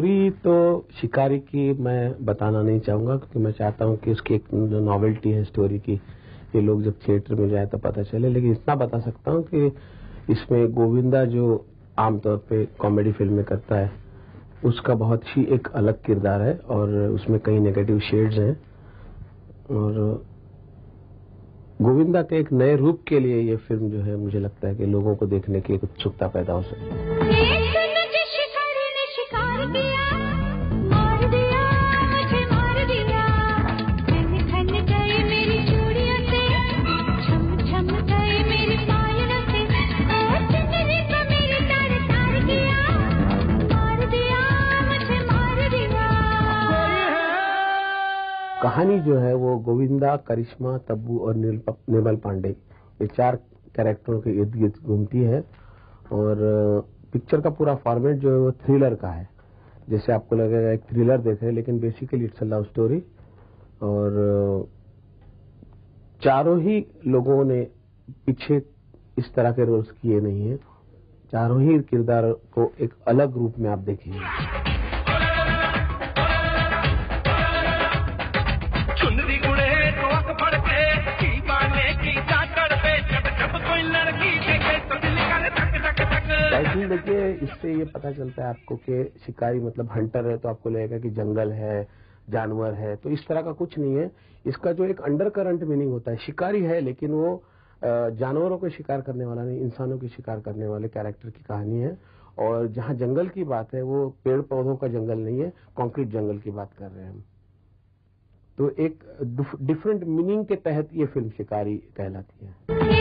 Story तो शिकारी की मैं बताना नहीं चाहूँगा, क्योंकि मैं चाहता हूँ कि उसकी एक नॉवेल्टी है स्टोरी की। ये लोग जब थिएटर में जाए तो पता चले, लेकिन इतना बता सकता हूँ कि इसमें गोविंदा जो आमतौर पे कॉमेडी फ़िल्में करता है, उसका बहुत ही एक अलग किरदार है और उसमें कई नेगेटिव शेड्स हैं। और गोविंदा के एक नए रूप के लिए ये फ़िल्म जो है, मुझे लगता है कि लोगों को देखने की एक उत्सुकता पैदा हो सकती है। कहानी जो है वो गोविंदा, करिश्मा, तब्बू और निर्मल पांडे, ये चार कैरेक्टरों के इर्द गिर्द घूमती है। और पिक्चर का पूरा फॉर्मेट जो है वो थ्रिलर का है। जैसे आपको लगेगा एक थ्रिलर देख रहे लेकिन basically it's a love story और चारों ही लोगों ने पीछे इस तरह के रोल्स किए नहीं है। चारों ही किरदार को एक अलग रूप में आप देखेंगे। टाइटल देखिए, इससे ये पता चलता है आपको कि शिकारी मतलब हंटर है तो आपको लगेगा कि जंगल है, जानवर है तो इस तरह का कुछ नहीं है। इसका जो एक अंडर करंट मीनिंग होता है, शिकारी है, लेकिन वो जानवरों को शिकार करने वाला नहीं, इंसानों की शिकार करने वाले कैरेक्टर की कहानी है। और जहाँ जंगल की बात है, वो पेड़ पौधों का जंगल नहीं है कॉन्क्रीट जंगल की बात कर रहे हैं हम। तो एक डिफरेंट मीनिंग के तहत ये फ़िल्म शिकारी कहलाती है।